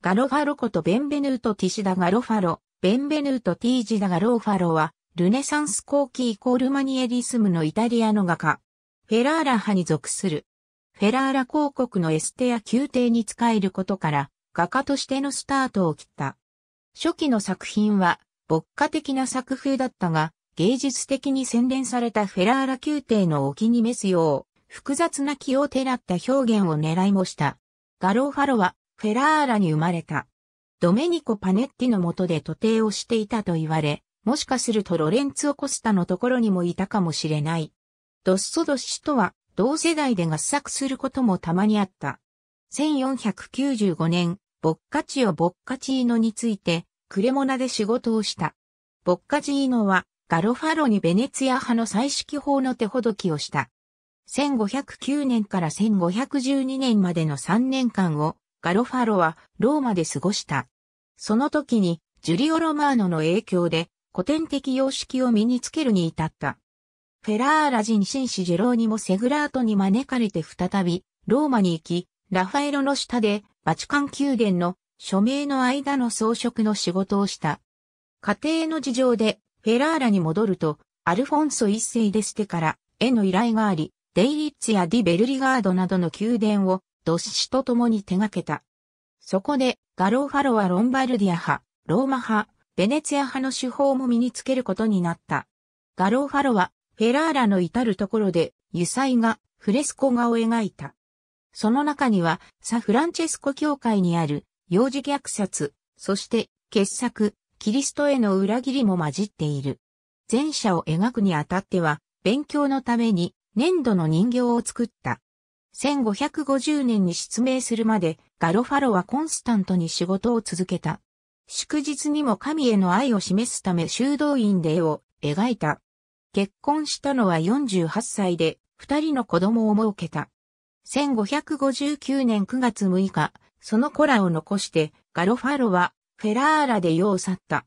ガロファロことベンベヌート・ティシダ・ガロファロ、ベンベヌート・ティージダ・ガロファロは、ルネサンス後期イコールマニエリスムのイタリアの画家。フェラーラ派に属する。フェラーラ広告のエステや宮廷に使えることから、画家としてのスタートを切った。初期の作品は、牧歌的な作風だったが、芸術的に洗練されたフェラーラ宮廷のお気に召すよう、複雑な気をてらった表現を狙いもした。ガローファロは、フェラーラに生まれた。ドメニコ・パネッティの下で徒弟をしていたと言われ、もしかするとロレンツォ・コスタのところにもいたかもしれない。ドッソドッシとは同世代で合作することもたまにあった。1495年、ボッカチオ・ボッカチーノについて、クレモナで仕事をした。ボッカチーノはガロファロにベネツィア派の彩色法の手ほどきをした。1509年から1512年までの3年間をガロファロはローマで過ごした。その時にジュリオ・ロマーノの影響で古典的様式を身につけるに至った。フェラーラ人紳士ジェローニモ・セグラートに招かれて再びローマに行き、ラファエロの下でバチカン宮殿の署名の間の装飾の仕事をした。家庭の事情でフェラーラに戻ると、アルフォンソ一世デステから絵の依頼があり、デイリッツやディ・ベルリガードなどの宮殿をドッシと共に手掛けた。そこでガローファロはロンバルディア派、ローマ派、ベネツィア派の手法も身につけることになった。ガローファロは、フェラーラの至るところで、油彩画、フレスコ画を描いた。その中には、サ・フランチェスコ教会にある、幼児虐殺、そして、傑作、キリストへの裏切りも混じっている。前者を描くにあたっては、勉強のために、粘土の人形を作った。1550年に失明するまで、ガロファロはコンスタントに仕事を続けた。祝日にも神への愛を示すため修道院で絵を描いた。結婚したのは48歳で、二人の子供を設けた。1559年9月6日、その子らを残して、ガロファロはフェラーラで世を去った。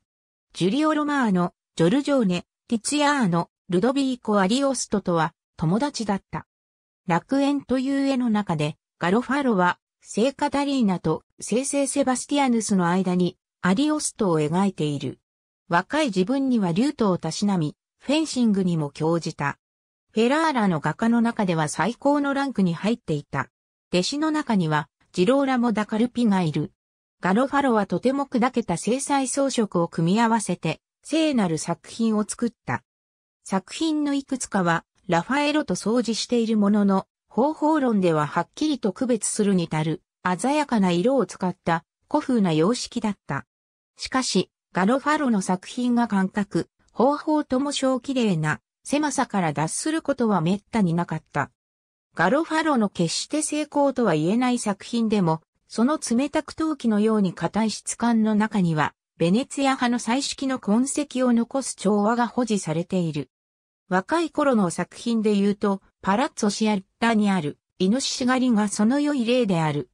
ジュリオ・ロマーノ、ジョルジョーネ、ティツィアーノ、ルドビーコ・アリオストとは友達だった。楽園という絵の中で、ガロファロは聖カタリーナと聖聖セバスティアヌスの間にアリオストを描いている。若い自分にはリュートをたしなみ、フェンシングにも興じた。フェラーラの画家の中では最高のランクに入っていた。弟子の中には、ジローラモ・ダカルピがいる。ガロファロはとても砕けた精細装飾を組み合わせて、聖なる作品を作った。作品のいくつかは、ラファエロと掃除しているものの、方法論でははっきりと区別するに足る、鮮やかな色を使った古風な様式だった。しかし、ガロファロの作品が感覚、方法とも小綺麗な狭さから脱することは滅多になかった。ガロファロの決して成功とは言えない作品でも、その冷たく陶器のように硬い質感の中には、ベネツィア派の彩色の痕跡を残す調和が保持されている。若い頃の作品で言うと、パラッツォシアッタにある、イノシシ狩りがその良い例である。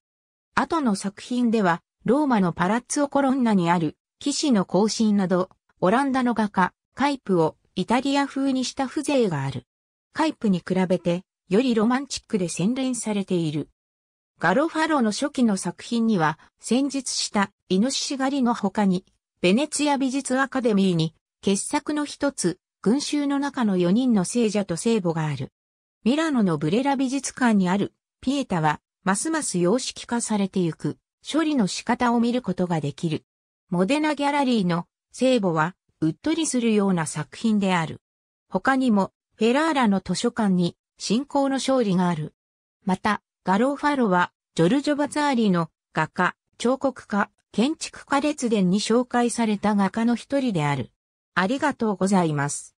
後の作品では、ローマのパラッツォコロンナにある騎士の行進など、オランダの画家、カイプをイタリア風にした風情がある。カイプに比べて、よりロマンチックで洗練されている。ガロファロの初期の作品には、先日したイノシシ狩りの他に、ベネツィア美術アカデミーに、傑作の一つ、群衆の中の4人の聖者と聖母がある。ミラノのブレラ美術館にある、ピエタは、ますます様式化されてゆく。処理の仕方を見ることができる。モデナギャラリーの聖母はうっとりするような作品である。他にもフェラーラの図書館に信仰の勝利がある。また、ガローファロはジョルジョ・バザーリーの画家、彫刻家、建築家列伝に紹介された画家の一人である。ありがとうございます。